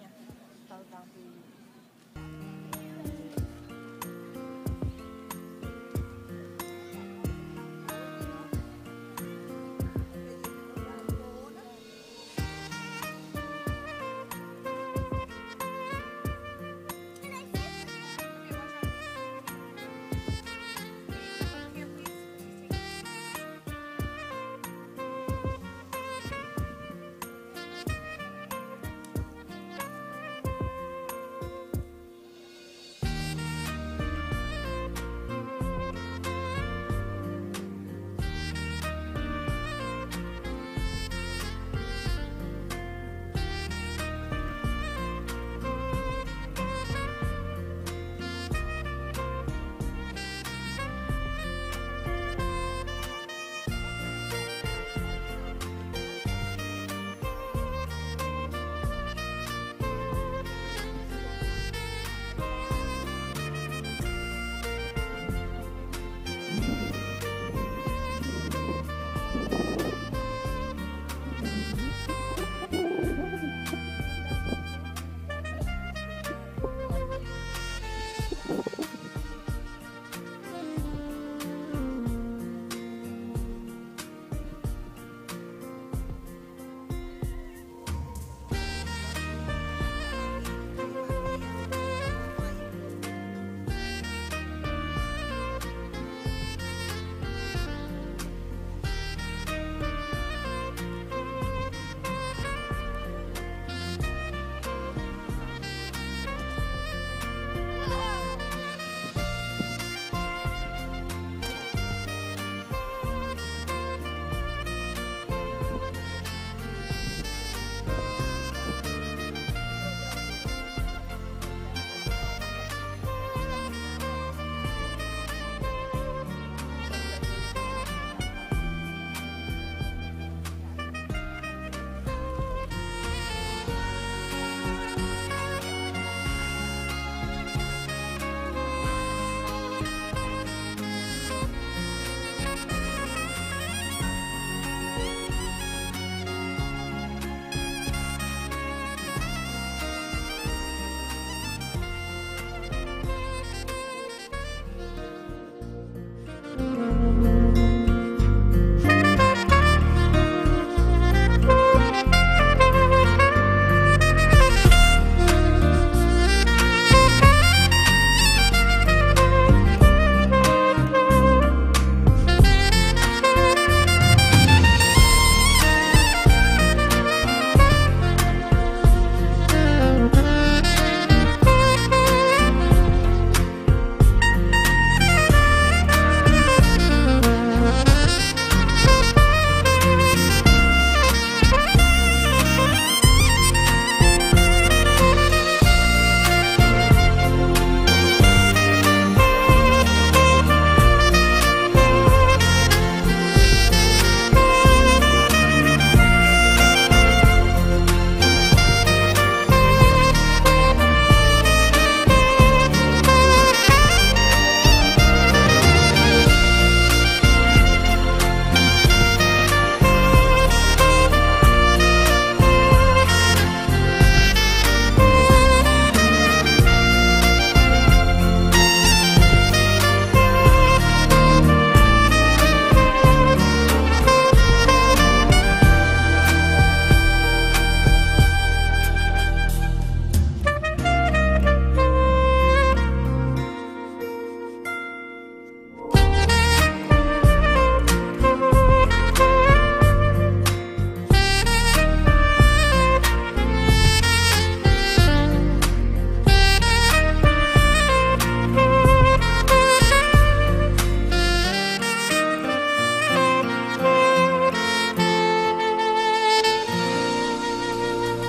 nya